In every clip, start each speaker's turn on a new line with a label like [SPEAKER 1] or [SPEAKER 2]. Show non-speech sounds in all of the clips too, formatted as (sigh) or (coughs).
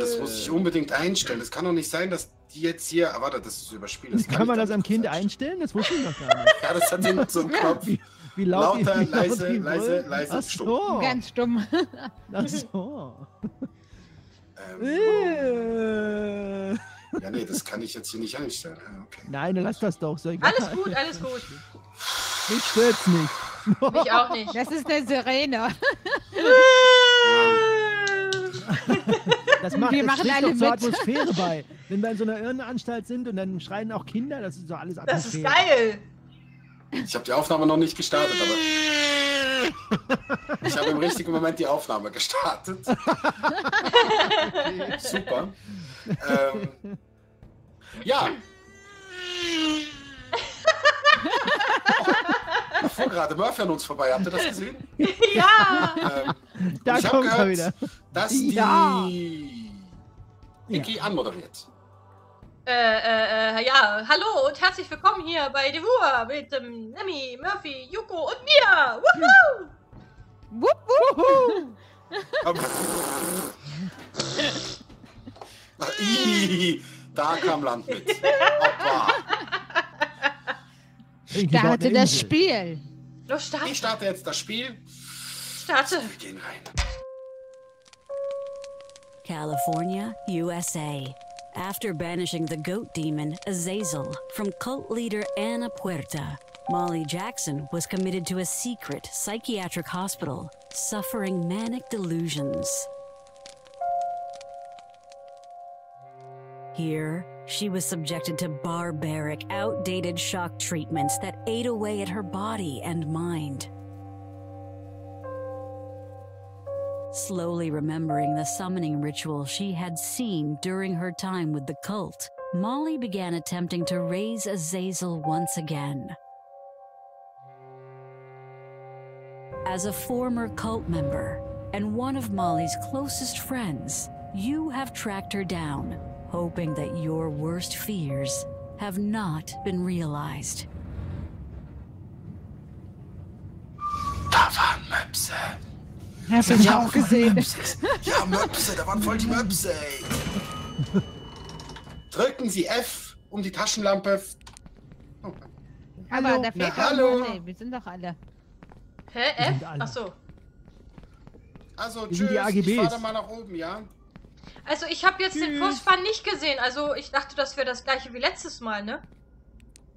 [SPEAKER 1] das muss ich unbedingt einstellen. Es kann doch nicht sein, dass die jetzt hier. Ah, warte, das ist überspielt. Das
[SPEAKER 2] Kann man
[SPEAKER 1] ich
[SPEAKER 2] das am Kind
[SPEAKER 1] einstellen.
[SPEAKER 2] Das wusste ich noch gar nicht. (laughs)
[SPEAKER 1] Ja, das hat hier so (laughs) einen Knopf.
[SPEAKER 2] Wie, wie laut
[SPEAKER 1] Lauter,
[SPEAKER 2] wie laut
[SPEAKER 1] leise,
[SPEAKER 2] die
[SPEAKER 1] leise,
[SPEAKER 2] brüllen?
[SPEAKER 1] leise,
[SPEAKER 2] Ach
[SPEAKER 1] stumm.
[SPEAKER 2] so.
[SPEAKER 3] Ganz stumm. (laughs)
[SPEAKER 2] Ach so.
[SPEAKER 1] Ähm,
[SPEAKER 2] Äh.
[SPEAKER 1] ja, nee, das kann ich jetzt hier nicht einstellen. Ja, okay.
[SPEAKER 2] Nein, dann lass das doch. So.
[SPEAKER 4] Alles gut, alles gut.
[SPEAKER 2] Mich stört's nicht.
[SPEAKER 4] Mich auch nicht.
[SPEAKER 3] Das ist eine Sirene. (laughs)
[SPEAKER 2] Das macht
[SPEAKER 3] Wir machen alle
[SPEAKER 2] zur. Atmosphäre bei. Wenn wir in so einer Irrenanstalt sind und dann schreien auch Kinder, das ist doch alles
[SPEAKER 4] Das ist
[SPEAKER 2] Atmosphäre.
[SPEAKER 4] geil.
[SPEAKER 1] Ich habe die Aufnahme noch nicht gestartet, aber ich habe im richtigen Moment die Aufnahme gestartet. (laughs) Super. Ähm, ja. Da fuhr gerade Murphy an uns vorbei. Habt ihr das gesehen? (laughs)
[SPEAKER 4] Ja.
[SPEAKER 1] Ähm,
[SPEAKER 2] Da
[SPEAKER 1] ich hab
[SPEAKER 2] kommt er
[SPEAKER 1] gehört,
[SPEAKER 2] wieder.
[SPEAKER 1] dass
[SPEAKER 2] Ja.
[SPEAKER 1] die Vicky anmoderiert.
[SPEAKER 4] Äh, äh, äh, ja, hallo und herzlich willkommen hier bei Devur mit ähm, Nemi, Murphy, Yuko und mir. Woohoo!
[SPEAKER 3] Wupp, wupp.
[SPEAKER 1] Aber- Ih, da kam Land mit. Hoppa.
[SPEAKER 2] Dort
[SPEAKER 3] Starte das
[SPEAKER 2] Insel.
[SPEAKER 3] Spiel.
[SPEAKER 4] Los, start,
[SPEAKER 1] Ich starte jetzt das Spiel.
[SPEAKER 4] starte.
[SPEAKER 1] Wir gehen rein.
[SPEAKER 5] California, USA. After banishing the goat demon Azazel from cult leader Ana Puerta, Molly Jackson was committed to a secret psychiatric hospital, suffering manic delusions. Here, she was subjected to barbaric, outdated shock treatments that ate away at her body and mind. Slowly remembering the summoning ritual she had seen during her time with the cult, Molly began attempting to raise Azazel once again. As a former cult member and one of Molly's closest friends, you have tracked her down, hoping that your worst fears have not been realized.
[SPEAKER 1] Da waren Möpse.
[SPEAKER 3] Hab ich auch gesehen.
[SPEAKER 1] Ja, Möpse, da waren voll die Möpse, ey. Drücken Sie F um die Taschenlampe. Oh,
[SPEAKER 3] Aber
[SPEAKER 2] Hallo.
[SPEAKER 3] da fehlt
[SPEAKER 1] Na,
[SPEAKER 3] doch
[SPEAKER 1] hallo.
[SPEAKER 3] Nee, wir sind doch alle.
[SPEAKER 4] Hä, F?
[SPEAKER 2] alle.
[SPEAKER 4] Achso.
[SPEAKER 1] Also, tschüss,
[SPEAKER 2] die
[SPEAKER 1] ich
[SPEAKER 2] AGBs.
[SPEAKER 1] fahre mal nach oben, ja?
[SPEAKER 4] Also ich habe jetzt den Vorspann nicht gesehen. Also ich dachte, das wäre das gleiche wie letztes Mal, ne?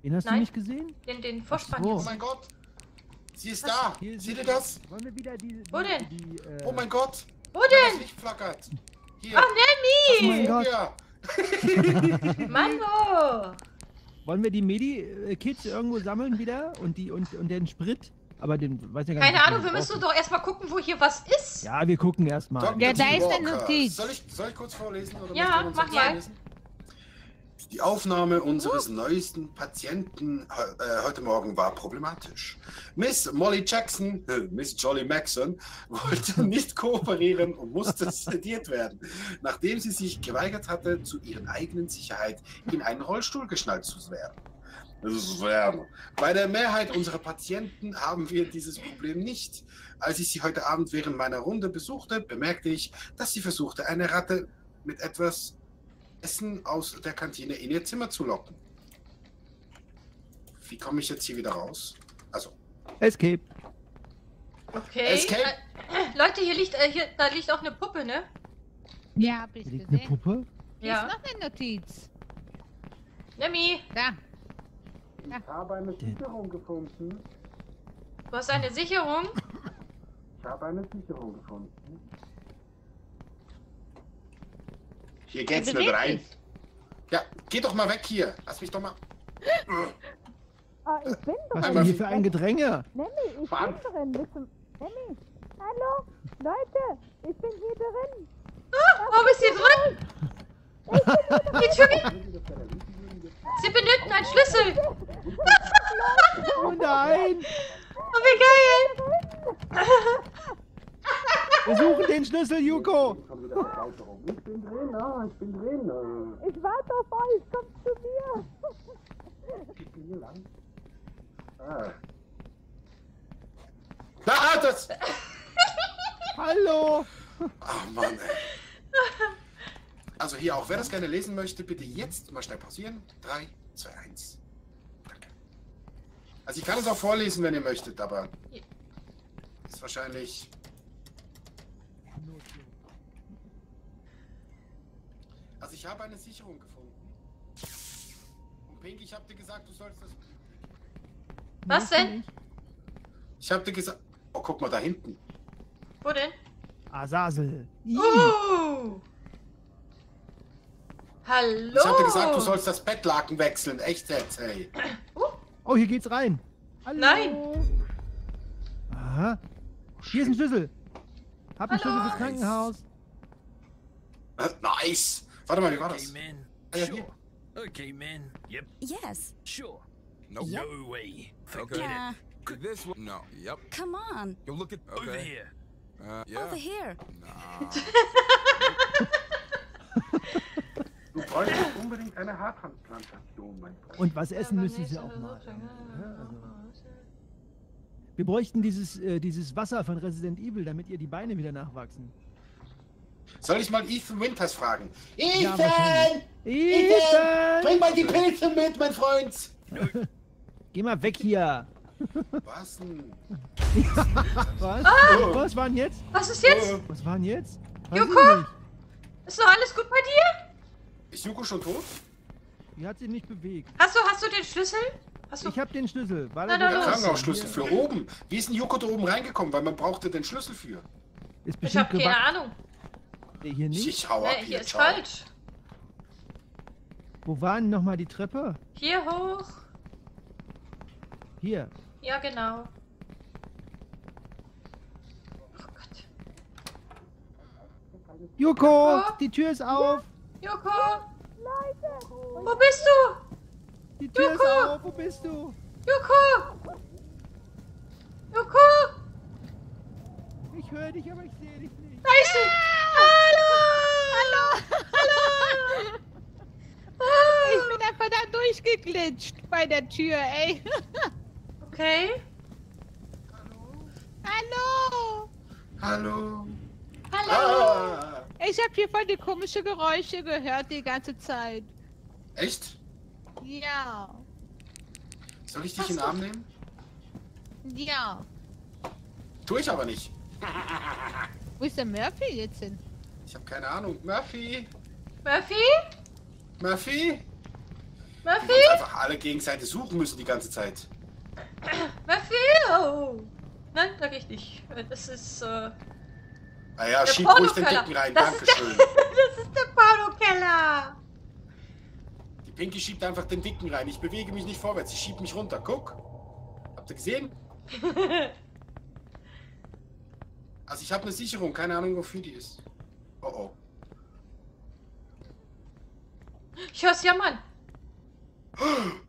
[SPEAKER 2] Den hast
[SPEAKER 4] Nein.
[SPEAKER 2] du nicht gesehen?
[SPEAKER 4] Den, den Vorspann
[SPEAKER 2] so.
[SPEAKER 1] Oh mein Gott. Sie ist da.
[SPEAKER 2] Hier
[SPEAKER 1] Seht ihr das?
[SPEAKER 2] Wollen wir wieder die.
[SPEAKER 4] Wo
[SPEAKER 2] die,
[SPEAKER 4] denn?
[SPEAKER 2] Die, äh,
[SPEAKER 1] Oh mein Gott.
[SPEAKER 4] Wo
[SPEAKER 1] Das
[SPEAKER 4] denn?
[SPEAKER 1] Licht flackert. Hier.
[SPEAKER 4] Ach,
[SPEAKER 2] Oh mein
[SPEAKER 4] Nemi!
[SPEAKER 2] Gott. (laughs) (laughs)
[SPEAKER 1] Ja.
[SPEAKER 4] Mano!
[SPEAKER 2] Wollen wir die Medi-Kits irgendwo sammeln wieder? Und, die, und, und den Sprit? Aber den weiß ja gar
[SPEAKER 4] Keine
[SPEAKER 2] nicht.
[SPEAKER 4] Ahnung, wir müssen doch erstmal gucken, wo hier was ist.
[SPEAKER 2] Ja, wir gucken erstmal.
[SPEAKER 1] Dr.
[SPEAKER 3] Ja, da ist eine
[SPEAKER 1] Walker.
[SPEAKER 3] Notiz.
[SPEAKER 1] Soll ich, soll ich kurz vorlesen? Oder
[SPEAKER 4] Ja, mach mal.
[SPEAKER 1] vorlesen? Die Aufnahme unseres neuesten Patienten äh, heute Morgen war problematisch. Miss Molly Jackson, äh, Miss Jolly Maxon, wollte (laughs) nicht kooperieren und musste sediert werden, nachdem sie sich geweigert hatte, zu ihrer eigenen Sicherheit in einen Rollstuhl geschnallt zu werden. Das ist werden. Bei der Mehrheit unserer Patienten haben wir dieses Problem nicht. Als ich sie heute Abend während meiner Runde besuchte, bemerkte ich, dass sie versuchte, eine Ratte mit etwas Essen aus der Kantine in ihr Zimmer zu locken. Wie komme ich jetzt hier wieder raus? Also,
[SPEAKER 2] Escape.
[SPEAKER 4] Okay.
[SPEAKER 1] Escape.
[SPEAKER 4] Äh, Leute, hier liegt, äh, hier, da liegt auch eine Puppe, ne?
[SPEAKER 3] Ja, hab ich
[SPEAKER 2] liegt eine
[SPEAKER 3] gesehen.
[SPEAKER 2] Puppe.
[SPEAKER 3] Hier
[SPEAKER 4] Ja.
[SPEAKER 3] ist noch eine Notiz.
[SPEAKER 4] Nemi,
[SPEAKER 3] Da.
[SPEAKER 1] Ich habe eine Sicherung gefunden.
[SPEAKER 4] du hast eine Sicherung.
[SPEAKER 1] Ich habe eine Sicherung gefunden. Hier geht's nicht rein. Ja, geh doch mal weg hier. Lass mich doch mal.
[SPEAKER 6] Ah, ich bin
[SPEAKER 2] Was ist denn hier für ein Gedränge?
[SPEAKER 6] Nemi, ich
[SPEAKER 1] Mann.
[SPEAKER 6] bin drin. Du... Nemi, hallo? Leute, ich bin hier drin.
[SPEAKER 4] Oh, bist du drin? Die Tür geht. Sie benötigen einen Schlüssel.
[SPEAKER 2] Oh nein!
[SPEAKER 4] Oh, wie geil.
[SPEAKER 2] Wir suchen den Schlüssel, Yuko!
[SPEAKER 1] Ich bin drin, ah, ich bin drin.
[SPEAKER 6] Ich warte auf euch. Kommt zu mir.
[SPEAKER 1] Ich bin hier lang. Ah. Ah, das.
[SPEAKER 2] Hallo!
[SPEAKER 1] Oh Mann, ey. Also hier auch, wer das gerne lesen möchte, bitte jetzt mal schnell pausieren. 3, 2, 1. Danke. Also ich kann es auch vorlesen, wenn ihr möchtet, aber ist wahrscheinlich. Also ich habe eine Sicherung gefunden. Und Pink, ich habe dir gesagt, du sollst das.
[SPEAKER 4] Was denn?
[SPEAKER 1] Ich habe dir gesagt. Oh, guck mal da hinten.
[SPEAKER 4] Wo denn?
[SPEAKER 2] Asasel.
[SPEAKER 4] Uh. Hallo.
[SPEAKER 1] Ich habe dir gesagt, du sollst das Bettlaken wechseln. Echt jetzt, ey.
[SPEAKER 2] Oh, hier geht's rein. Hallo.
[SPEAKER 4] Nein.
[SPEAKER 2] Aha. Hier ist ein Schlüssel. Hab einen Schlüssel fürs. Krankenhaus.
[SPEAKER 1] Äh, Nice. Warte mal, wie war
[SPEAKER 7] Okay,
[SPEAKER 1] das?
[SPEAKER 7] man.
[SPEAKER 1] Ah, ja,
[SPEAKER 7] Sure. Okay, man. Yep,
[SPEAKER 8] Yes.
[SPEAKER 7] sure.
[SPEAKER 9] Nope.
[SPEAKER 8] Yep.
[SPEAKER 7] No way. Forget
[SPEAKER 9] Okay.
[SPEAKER 8] Yeah.
[SPEAKER 9] Could this one? No. Yep.
[SPEAKER 8] Come on.
[SPEAKER 9] Yo, look at.
[SPEAKER 7] it. Over
[SPEAKER 9] Okay.
[SPEAKER 7] here.
[SPEAKER 9] Uh, yeah.
[SPEAKER 8] Over here.
[SPEAKER 9] Nah. (laughs) (laughs)
[SPEAKER 1] Bräuchtest unbedingt eine Haartransplantation, mein Freund.
[SPEAKER 2] Und was essen müssen sie auch mal. Ja, also. Wir bräuchten dieses, äh, dieses Wasser von Resident Evil, damit ihr die Beine wieder nachwachsen.
[SPEAKER 1] Soll ich mal Ethan Winters fragen? Ethan!
[SPEAKER 2] Ja, wahrscheinlich. Ethan!
[SPEAKER 1] Bring mal die Pilze mit, mein Freund! (laughs)
[SPEAKER 2] Geh mal weg hier.
[SPEAKER 1] Was denn? (laughs)
[SPEAKER 2] Was?
[SPEAKER 1] Oh.
[SPEAKER 2] Was war denn jetzt?
[SPEAKER 4] Was ist jetzt?
[SPEAKER 2] Was war denn jetzt? Weiß
[SPEAKER 4] Joko? Ist noch alles gut bei dir?
[SPEAKER 1] Ist Juko schon tot?
[SPEAKER 2] Die hat sich nicht bewegt.
[SPEAKER 4] Hast du, hast du den Schlüssel? Hast du?
[SPEAKER 2] Ich hab den Schlüssel. War
[SPEAKER 4] Na,
[SPEAKER 2] wohl
[SPEAKER 4] los.
[SPEAKER 2] aus?
[SPEAKER 1] Krankenhausschlüssel für oben. Wie ist denn Juko da oben reingekommen? Weil man brauchte den Schlüssel für.
[SPEAKER 2] Ist
[SPEAKER 4] Ich habe keine. Ahnung.
[SPEAKER 2] Nee, Hier
[SPEAKER 1] Ich,
[SPEAKER 2] nicht.
[SPEAKER 1] ich hau ab
[SPEAKER 4] Nee,
[SPEAKER 1] hier,
[SPEAKER 4] hier ist
[SPEAKER 1] ciao.
[SPEAKER 4] falsch.
[SPEAKER 2] Wo war denn nochmal die Treppe?
[SPEAKER 4] Hier hoch.
[SPEAKER 2] Hier.
[SPEAKER 4] Ja, genau. Oh Gott.
[SPEAKER 2] Joko? die Tür ist auf.
[SPEAKER 4] Joko! Wo bist du?
[SPEAKER 2] Die Tür ist
[SPEAKER 4] Joko!
[SPEAKER 2] auf. Wo bist du?
[SPEAKER 4] Joko! Joko!
[SPEAKER 2] Ich höre dich, aber ich sehe dich nicht.
[SPEAKER 4] Da ist sie! Hallo! Hallo! Hallo! (laughs)
[SPEAKER 3] Ich bin einfach da durchgeglitscht bei der Tür, ey. (laughs)
[SPEAKER 4] Okay.
[SPEAKER 3] Hallo!
[SPEAKER 1] Hallo.
[SPEAKER 4] Hallo!
[SPEAKER 1] Ah.
[SPEAKER 3] Ich habe hier voll die komische Geräusche gehört die ganze Zeit.
[SPEAKER 1] Echt?
[SPEAKER 3] Ja.
[SPEAKER 1] Soll ich dich in den Arm nehmen?
[SPEAKER 3] Ja.
[SPEAKER 1] Tue ich aber nicht. (laughs)
[SPEAKER 3] Wo ist der Murphy jetzt hin?
[SPEAKER 1] Ich habe keine Ahnung. Murphy?
[SPEAKER 4] Murphy?
[SPEAKER 1] Murphy? Wir
[SPEAKER 4] Murphy?
[SPEAKER 1] uns einfach alle gegenseitig suchen müssen die ganze Zeit. (coughs)
[SPEAKER 4] Murphy? Oh. Nein, sag ich nicht. Das ist, äh,
[SPEAKER 1] Naja,
[SPEAKER 4] Der
[SPEAKER 1] schieb ruhig den. Dicken rein.
[SPEAKER 4] Das
[SPEAKER 1] Dankeschön. (laughs)
[SPEAKER 4] das ist der Pornokeller.
[SPEAKER 1] Pinky schiebt einfach den Dicken rein. Ich bewege mich nicht vorwärts. Ich schieb mich runter. Guck. Habt ihr gesehen? (laughs) Also ich habe eine Sicherung. Keine Ahnung, wofür die ist. Oh oh.
[SPEAKER 4] Ich hör's jammern. (gasps)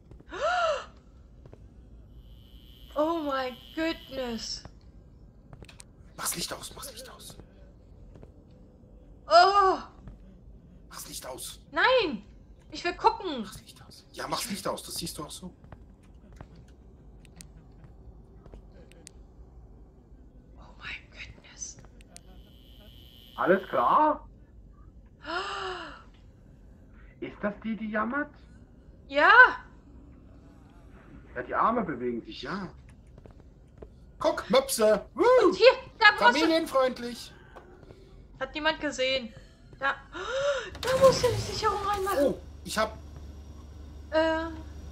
[SPEAKER 4] Oh my goodness.
[SPEAKER 1] Mach's Licht aus. Mach's Licht aus.
[SPEAKER 4] Oh,
[SPEAKER 1] Mach's Licht aus.
[SPEAKER 4] nein. Ich will gucken.
[SPEAKER 1] Mach's Licht aus. Ja, mach's Licht aus. Das siehst du auch so.
[SPEAKER 4] Oh my goodness.
[SPEAKER 1] Alles klar? (gasps) Ist das die, die jammert?
[SPEAKER 4] Ja,
[SPEAKER 1] Ja, die Arme bewegen sich, ja. Guck, Möpse. Woo!
[SPEAKER 4] und hier, da musst du...
[SPEAKER 1] Familienfreundlich.
[SPEAKER 4] Hat niemand gesehen. Da, (gasps) da musst du die Sicherung reinmachen.
[SPEAKER 1] Oh, ich hab.
[SPEAKER 4] Äh,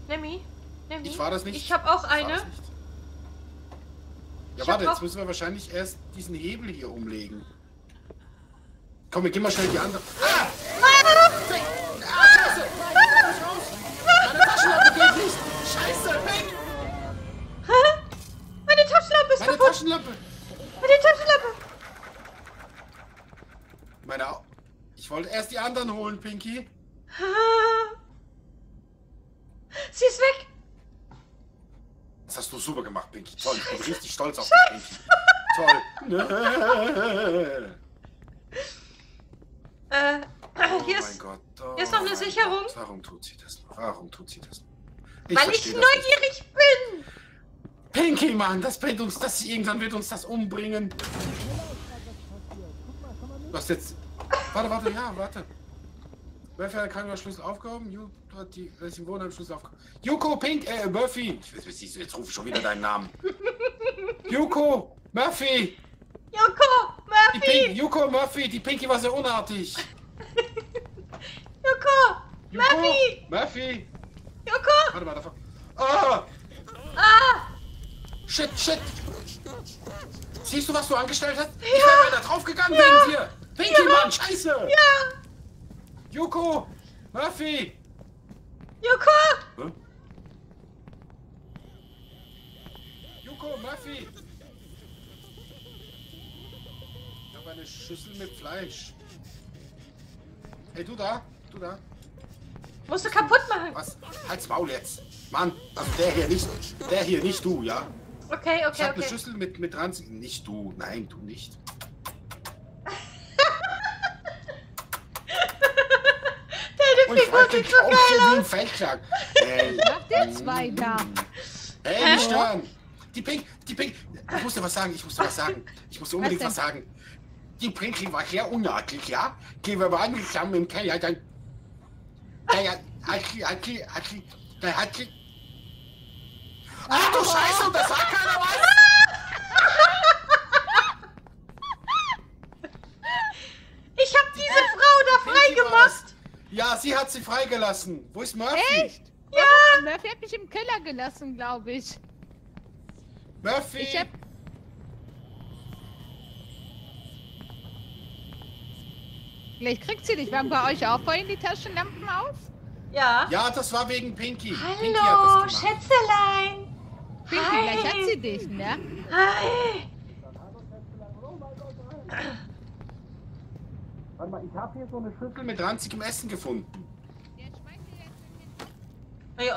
[SPEAKER 4] Nemi? Nemi?
[SPEAKER 1] Ich war das nicht.
[SPEAKER 4] Ich habe auch eine.
[SPEAKER 1] Ja,
[SPEAKER 4] Ich
[SPEAKER 1] warte,
[SPEAKER 4] hab
[SPEAKER 1] jetzt müssen wir wahrscheinlich erst diesen Hebel hier umlegen. Komm, wir gehen mal schnell die andere. Ah! Ah! Meine Taschenlampe geht nicht! Scheiße! Weg!
[SPEAKER 4] Meine Taschenlampe ist
[SPEAKER 1] Meine
[SPEAKER 4] kaputt.
[SPEAKER 1] Taschenlampe!
[SPEAKER 4] Meine Taschenlampe.
[SPEAKER 1] Meine Au Ich wollte erst die anderen holen, Pinky. (laughs)
[SPEAKER 4] Sie ist weg.
[SPEAKER 1] Das hast du super gemacht, Pinky. Toll, ich bin richtig stolz auf dich, Pinky. Toll. (laughs)
[SPEAKER 4] Äh,
[SPEAKER 1] Oh
[SPEAKER 4] hier
[SPEAKER 1] mein
[SPEAKER 4] ist,
[SPEAKER 1] Gott. Oh
[SPEAKER 4] hier ist noch eine Sicherung.
[SPEAKER 1] Gott. Warum tut sie das? Warum tut sie das? nur?
[SPEAKER 4] weil ich neugierig bin.
[SPEAKER 1] Pinky, Mann, das bringt uns das. Irgendwann wird uns das umbringen. Du hast jetzt. Warte, warte, ja, warte. Murphy hat keinen Schlüssel aufgehoben. Ju hat die, ist im Wohnheim Schlüssel aufgehoben. Yuko, Pink, äh, Murphy. Ich weiß, jetzt, jetzt rufe ich schon wieder deinen Namen. (laughs) Yuko, Murphy.
[SPEAKER 4] Joko!
[SPEAKER 1] Die
[SPEAKER 4] Murphy!
[SPEAKER 1] Pink, Yuko, Murphy. Die Pinky war sehr unartig. (laughs)
[SPEAKER 4] Joko!
[SPEAKER 1] Yuko,
[SPEAKER 4] Murphy!
[SPEAKER 1] Murphy.
[SPEAKER 4] Joko!
[SPEAKER 1] Warte mal, davon. Ah!
[SPEAKER 4] Ah!
[SPEAKER 1] Shit, shit. Siehst du, was du angestellt hast? Ich wäre weiter draufgegangen wegen dir. Pinky, Mann, scheiße.
[SPEAKER 4] Ja!
[SPEAKER 1] Yuko, Murphy.
[SPEAKER 4] Joko!
[SPEAKER 1] Hä? Yuko, Murphy. Ich habe eine Schüssel mit Fleisch. Hey, du da? Du da?
[SPEAKER 4] Musst du kaputt machen.
[SPEAKER 1] Was? Halt's Maul jetzt. Mann, also der hier nicht. Der hier, nicht du, ja?
[SPEAKER 4] Okay,
[SPEAKER 1] Ich
[SPEAKER 4] okay,
[SPEAKER 1] habe eine
[SPEAKER 4] okay.
[SPEAKER 1] Schüssel mit, mit ranzig. Nicht du. Nein, du nicht. Ich wollte den
[SPEAKER 4] geil
[SPEAKER 1] Kaufchen wie ein Feldschlag. Hey.
[SPEAKER 6] Macht der zwei da?
[SPEAKER 1] Hey, nicht stören. Die Pink, die Pink. Ich muss dir was sagen, ich muss dir was sagen. Ich muss dir unbedingt
[SPEAKER 6] Was
[SPEAKER 1] was, sagen. Die Pinky war sehr unartig, ja? Die wir waren zusammen im Keller, dann... Naja, hat sie, hat sie, hat sie, dann hat sie... Ach du Scheiße, und das war keiner was!
[SPEAKER 4] Ich hab diese Frau da
[SPEAKER 1] Pinky war
[SPEAKER 4] freigemacht.
[SPEAKER 1] das. Ja, sie hat sie freigelassen. Wo ist Murphy?
[SPEAKER 6] Echt? Ja! Murphy hat mich im Keller gelassen, glaube ich.
[SPEAKER 1] Murphy!
[SPEAKER 6] Ich hab... Vielleicht kriegt sie dich. Waren bei euch auch vorhin die Taschenlampen aus?
[SPEAKER 4] Ja.
[SPEAKER 1] Ja, das war wegen Pinky. Pinky
[SPEAKER 4] Hallo,
[SPEAKER 1] hat das gemacht.
[SPEAKER 4] Schätzelein.
[SPEAKER 6] Pinky,
[SPEAKER 4] Hi.
[SPEAKER 6] gleich hat sie dich, ne?
[SPEAKER 4] Hi.
[SPEAKER 1] Mal, ich habe hier so eine Schüssel mit ranzigem Essen gefunden.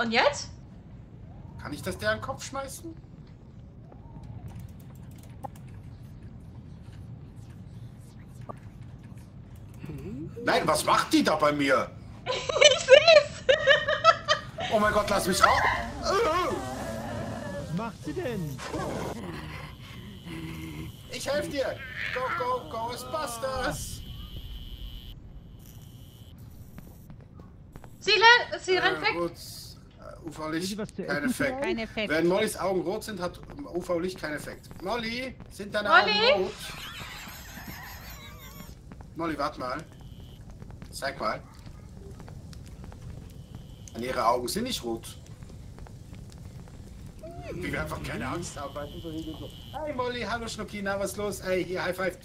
[SPEAKER 4] Und jetzt?
[SPEAKER 1] Kann ich das der an den Kopf schmeißen? Nein, was macht die da bei mir? (laughs)
[SPEAKER 4] Ich seh's.
[SPEAKER 1] Oh mein Gott, lass mich raus!
[SPEAKER 2] Was macht sie denn?
[SPEAKER 1] Ich helfe dir! Go, go, Ghostbusters!
[SPEAKER 4] Sie, le- sie rennt weg.
[SPEAKER 1] gut. Äh, UV-Licht, kein Effekt.
[SPEAKER 6] Kein Effekt.
[SPEAKER 1] Wenn Mollys Augen rot sind, hat UV-Licht keinen Effekt. Molly, sind deine
[SPEAKER 4] Molly?
[SPEAKER 1] Augen rot? Molly, warte mal. Zeig mal. An ihre Augen sind nicht rot. Wie wir einfach keine Angst haben. Hey Molly, hallo Schnucki, na was los? Ey, hier High Five.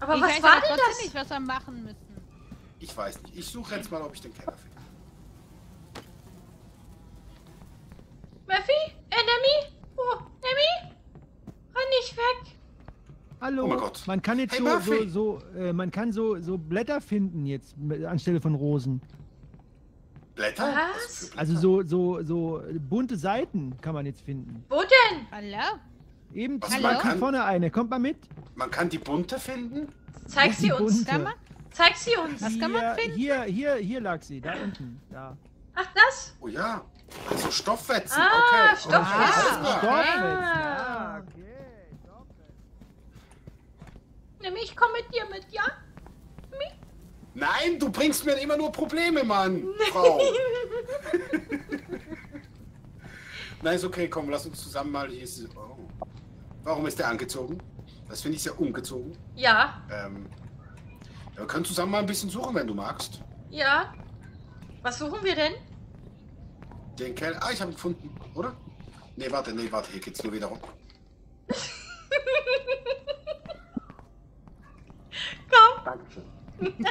[SPEAKER 4] Aber
[SPEAKER 6] ich
[SPEAKER 4] was
[SPEAKER 6] weiß
[SPEAKER 4] war
[SPEAKER 6] aber
[SPEAKER 4] denn das?
[SPEAKER 6] nicht, was wir machen müssen.
[SPEAKER 1] Ich weiß nicht. Ich suche jetzt mal, ob ich den Keller finde.
[SPEAKER 4] Murphy? Äh, Nemi? Oh, Nemi? Renn nicht weg.
[SPEAKER 2] Hallo.
[SPEAKER 1] Oh mein Gott.
[SPEAKER 2] Man kann jetzt
[SPEAKER 1] Hey,
[SPEAKER 2] so, so,
[SPEAKER 1] Murphy.
[SPEAKER 2] so, äh, man kann so, so Blätter finden jetzt anstelle von Rosen.
[SPEAKER 1] Blätter?
[SPEAKER 4] Was?
[SPEAKER 1] Blätter?
[SPEAKER 2] Also so, so, so bunte Seiten kann man jetzt finden.
[SPEAKER 4] Wo denn?
[SPEAKER 6] Hallo?
[SPEAKER 2] Eben hier
[SPEAKER 1] man kann?
[SPEAKER 2] vorne eine. Kommt mal mit.
[SPEAKER 1] Man kann die bunte finden?
[SPEAKER 4] Zeig sie uns.
[SPEAKER 2] bunte.
[SPEAKER 6] Kann man?
[SPEAKER 4] Zeig sie uns.
[SPEAKER 6] Was kann man
[SPEAKER 2] Hier-
[SPEAKER 6] finden?
[SPEAKER 2] Hier, hier, hier lag sie. Da unten. Da.
[SPEAKER 4] Ach, das?
[SPEAKER 1] Oh ja. Also Stoffwetzen.
[SPEAKER 4] Ah,
[SPEAKER 1] okay.
[SPEAKER 4] Stoffwetzen.
[SPEAKER 1] Alles klar.
[SPEAKER 2] Stoffwetzen.
[SPEAKER 4] Ah.
[SPEAKER 2] Ja, okay.
[SPEAKER 4] Nemi, ich komm mit dir mit, ja?
[SPEAKER 1] Nein, du bringst mir immer nur Probleme, Mann, Frau. (laughs) (laughs) Nein, ist okay, komm, lass uns zusammen mal Oh. Warum ist der angezogen? Das finde ich sehr ungezogen.
[SPEAKER 4] Ja,
[SPEAKER 1] Ähm, ja, wir können zusammen mal ein bisschen suchen, wenn du magst.
[SPEAKER 4] ja. Was suchen wir denn?
[SPEAKER 1] Den Kerl. Ah, ich habe ihn gefunden, oder? Nee, warte, nee, warte, hier geht's nur wieder rum. (laughs)
[SPEAKER 4] Komm.
[SPEAKER 1] Dankeschön. (laughs)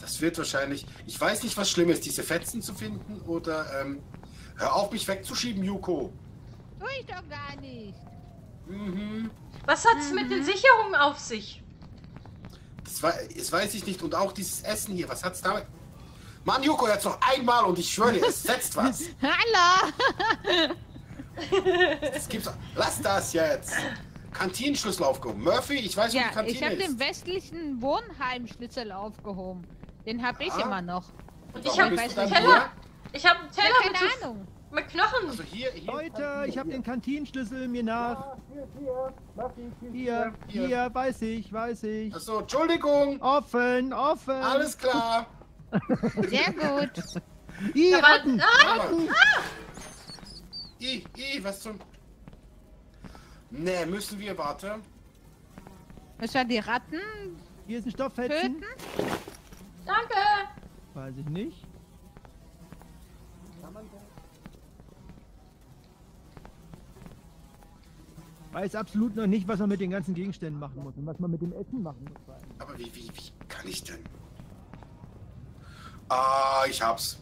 [SPEAKER 1] Das wird wahrscheinlich. Ich weiß nicht, was schlimm ist, diese Fetzen zu finden oder. Ähm, hör auf, mich wegzuschieben, Yuko.
[SPEAKER 6] Tu ich doch gar nicht.
[SPEAKER 1] Mhm.
[SPEAKER 4] Was hat's mit den Sicherungen auf sich?
[SPEAKER 1] Das, das weiß ich nicht. Und auch dieses Essen hier, was hat's damit? Mann, Yuko, jetzt noch einmal und ich schwöre dir, es setzt (laughs) was.
[SPEAKER 6] Hallo! (laughs)
[SPEAKER 1] Es gibt's. Lass das jetzt. Kantinenschlüssel aufgehoben. Murphy, ich weiß, wo
[SPEAKER 6] Ja,
[SPEAKER 1] die Kantine
[SPEAKER 6] ich habe
[SPEAKER 1] ist.
[SPEAKER 6] den westlichen Wohnheimschlüssel aufgehoben. Den habe ich
[SPEAKER 1] Ah.
[SPEAKER 6] immer noch.
[SPEAKER 1] Und
[SPEAKER 4] Ich hab
[SPEAKER 6] nicht,
[SPEAKER 1] hier?
[SPEAKER 4] Teller. Ich habe einen
[SPEAKER 6] Ja,
[SPEAKER 4] Teller mit
[SPEAKER 6] keine Ahnung.
[SPEAKER 4] Mit Knochen.
[SPEAKER 1] Also hier, hier.
[SPEAKER 2] Leute, ich habe den Kantinenschlüssel mir nach.
[SPEAKER 1] Hier, hier, Muffy,
[SPEAKER 2] Hier, hier, weiß ich, weiß ich.
[SPEAKER 1] Achso, Entschuldigung.
[SPEAKER 2] Offen, offen.
[SPEAKER 1] Alles klar.
[SPEAKER 3] Sehr gut. (laughs)
[SPEAKER 4] Da war-
[SPEAKER 2] Ratten,
[SPEAKER 4] Ah!
[SPEAKER 2] Ratten.
[SPEAKER 1] I, I, was zum... Nee, müssen wir, warte.
[SPEAKER 3] Müssen wir die Ratten
[SPEAKER 2] Hier ist ein Stofffetzen.
[SPEAKER 3] töten?
[SPEAKER 4] Danke.
[SPEAKER 2] Weiß ich nicht. Weiß absolut noch nicht, was man mit den ganzen Gegenständen machen muss und was man mit dem Essen machen muss.
[SPEAKER 1] Aber wie, wie, wie kann ich denn? Ah, ich hab's.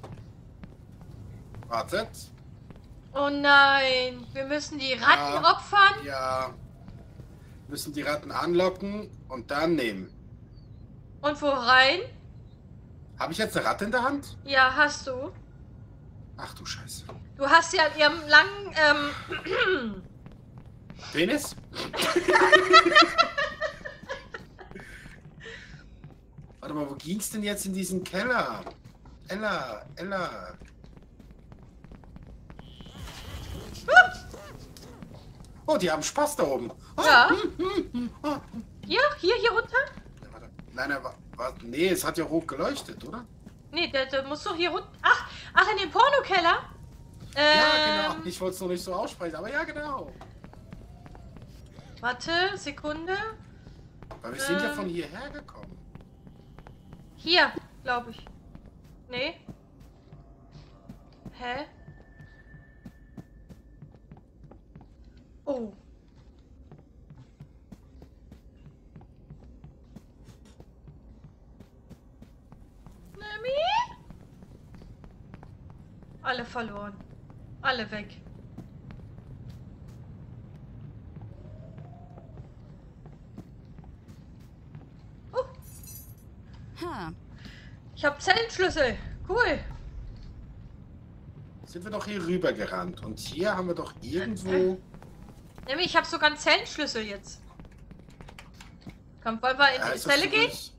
[SPEAKER 1] Wartet.
[SPEAKER 4] Oh nein, wir müssen die Ratten
[SPEAKER 1] Ja.
[SPEAKER 4] opfern.
[SPEAKER 1] Ja. Müssen die Ratten anlocken und dann nehmen.
[SPEAKER 4] Und wo rein?
[SPEAKER 1] Habe ich jetzt eine Ratte in der Hand?
[SPEAKER 4] Ja, hast du.
[SPEAKER 1] Ach du Scheiße.
[SPEAKER 4] Du hast ja an ihrem langen, ähm, (clears throat)
[SPEAKER 1] Penis? (laughs) Warte mal, wo ging's denn jetzt in diesen Keller? Ella, Ella. (laughs) Oh, die haben Spaß da oben. Oh,
[SPEAKER 4] Ja.
[SPEAKER 1] hm, hm, hm, oh.
[SPEAKER 4] hier, hier, hier runter?
[SPEAKER 1] Warte. Nein, nein, wa- wa- nee, es hat ja rot geleuchtet, oder?
[SPEAKER 4] Nee, der, der muss doch hier runter. Ach, ach, in den Pornokeller? Ähm,
[SPEAKER 1] Ja, genau. Ich wollte es noch nicht so aussprechen, aber ja, genau.
[SPEAKER 4] Warte, Sekunde.
[SPEAKER 1] Weil wir sind ja
[SPEAKER 4] Ähm.
[SPEAKER 1] von hierher gekommen.
[SPEAKER 4] Hier, glaube ich. Nee. Hä? Oh. Nemi? Alle verloren. Alle weg. Oh, Ich habe Zellenschlüssel. Cool.
[SPEAKER 1] Sind wir doch hier rüber gerannt. Und hier haben wir doch irgendwo.
[SPEAKER 4] Nämlich, ich habe sogar einen Zellenschlüssel jetzt. Komm, wollen wir in die
[SPEAKER 1] Heißt das,
[SPEAKER 4] Zelle gehen?
[SPEAKER 1] willst-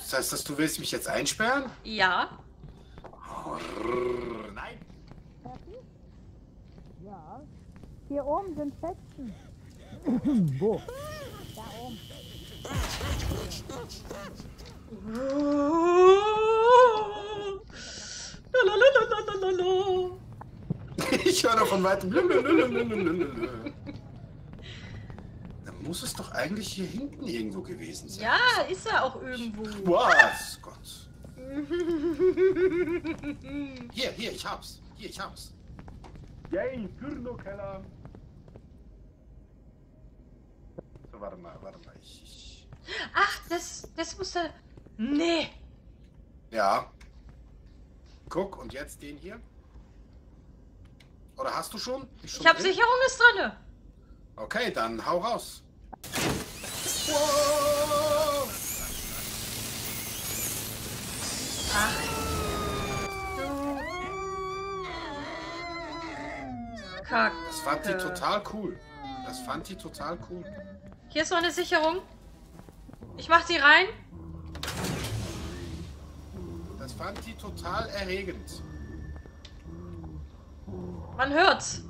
[SPEAKER 1] Das heißt, dass du willst mich jetzt einsperren?
[SPEAKER 4] Ja.
[SPEAKER 1] Rrrr, Nein.
[SPEAKER 2] Ja.
[SPEAKER 6] Hier oben sind Fetzen. (clears throat)
[SPEAKER 2] Wo?
[SPEAKER 6] Da oben. (laughs) (laughs)
[SPEAKER 1] Ich höre von weitem. Dann muss es doch eigentlich hier hinten irgendwo gewesen sein.
[SPEAKER 4] Ja, ist er auch irgendwo.
[SPEAKER 1] Was? Gott. Hier, hier, ich hab's. Hier, ich hab's. Yay, Kürno-Keller. So, warte mal, warte mal. Ich, ich...
[SPEAKER 4] Ach, das, das muss er. Nee.
[SPEAKER 1] Ja. Guck, und jetzt den hier. Oder hast du schon? Schon
[SPEAKER 4] Ich habe
[SPEAKER 1] drin?
[SPEAKER 4] Sicherung ist drinne.
[SPEAKER 1] Okay, dann hau raus. Wow!
[SPEAKER 4] Kack.
[SPEAKER 1] Das fand die total cool. Das fand die total cool.
[SPEAKER 4] Hier ist noch eine Sicherung. Ich mach die rein.
[SPEAKER 1] Das fand die total erregend.
[SPEAKER 4] Man hört's.